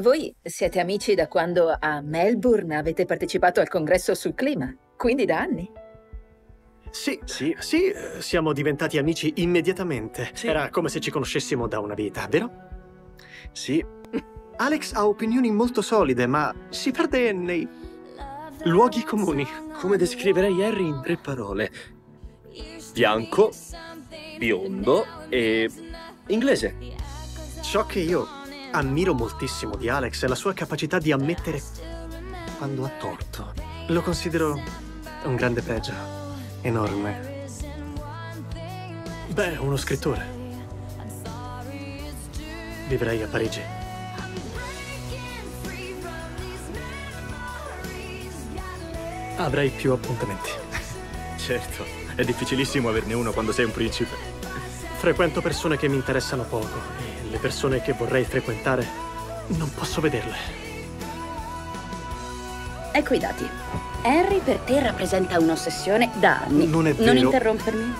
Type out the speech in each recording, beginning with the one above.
Voi siete amici da quando a Melbourne avete partecipato al congresso sul clima, quindi da anni. Sì, sì, sì, siamo diventati amici immediatamente. Sì. Era come se ci conoscessimo da una vita, vero? Sì. Alex ha opinioni molto solide, ma si perde nei luoghi comuni. Come descriverei Harry in tre parole? Bianco, biondo e inglese. Ciò che io ammiro moltissimo di Alex è la sua capacità di ammettere quando ha torto. Lo considero un grande pregio, enorme. Beh, uno scrittore. Vivrei a Parigi. Avrei più appuntamenti. Certo, è difficilissimo averne uno quando sei un principe. Frequento persone che mi interessano poco e le persone che vorrei frequentare non posso vederle. Ecco i dati. Harry per te rappresenta un'ossessione da anni. Non è vero. Non interrompermi.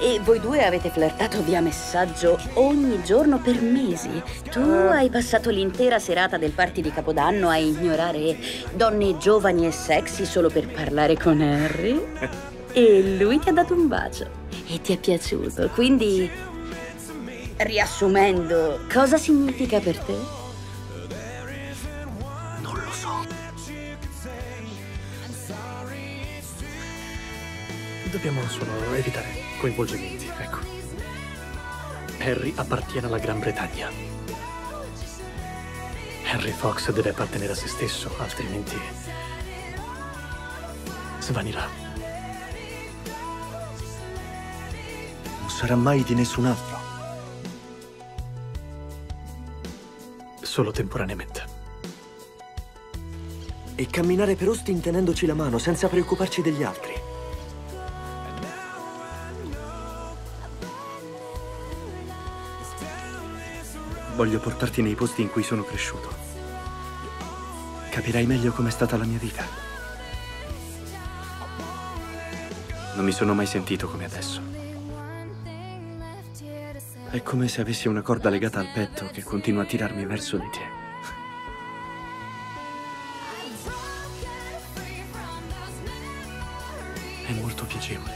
E voi due avete flirtato via messaggio ogni giorno per mesi. Tu uh. hai passato l'intera serata del party di Capodanno a ignorare donne giovani e sexy solo per parlare con Harry. e lui ti ha dato un bacio. E ti è piaciuto. Quindi, riassumendo, cosa significa per te? Non lo so. Dobbiamo solo evitare coinvolgimenti, ecco. Harry appartiene alla Gran Bretagna. Harry Fox deve appartenere a se stesso, altrimenti svanirà. Non sarà mai di nessun altro. Solo temporaneamente. E camminare per Austin tenendoci la mano senza preoccuparci degli altri. Voglio portarti nei posti in cui sono cresciuto. Capirai meglio com'è stata la mia vita. Non mi sono mai sentito come adesso. È come se avessi una corda legata al petto che continua a tirarmi verso di te. È molto piacevole.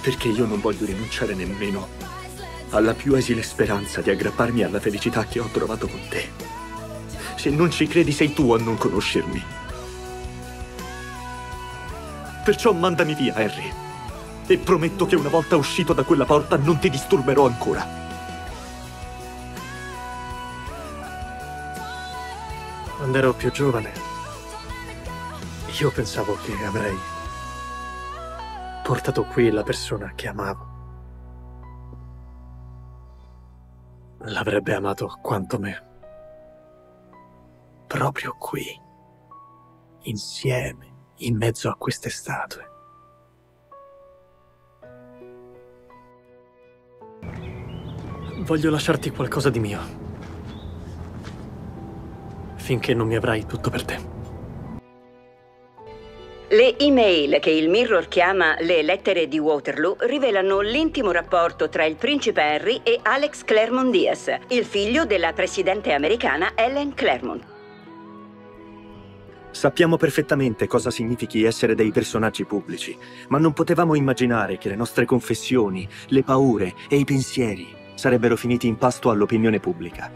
Perché io non voglio rinunciare nemmeno alla più esile speranza di aggrapparmi alla felicità che ho trovato con te. Se non ci credi sei tu a non conoscermi. Perciò mandami via, Harry. E prometto che una volta uscito da quella porta non ti disturberò ancora. Quando ero più giovane, io pensavo che avrei portato qui la persona che amavo. l'avrebbe amato quanto me. Proprio qui, insieme, in mezzo a queste statue. Voglio lasciarti qualcosa di mio, finché non mi avrai tutto per te. Le email che il Mirror chiama le lettere di Waterloo rivelano l'intimo rapporto tra il principe Harry e Alex Claremont Diaz, il figlio della presidente americana Ellen Claremont. Sappiamo perfettamente cosa significhi essere dei personaggi pubblici, ma non potevamo immaginare che le nostre confessioni, le paure e i pensieri sarebbero finiti in pasto all'opinione pubblica.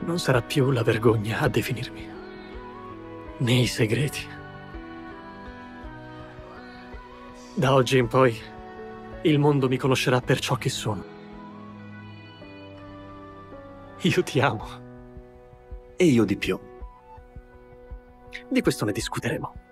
Non sarà più la vergogna a definirmi nei segreti. Da oggi in poi il mondo mi conoscerà per ciò che sono. Io ti amo. E io di più. Di questo ne discuteremo.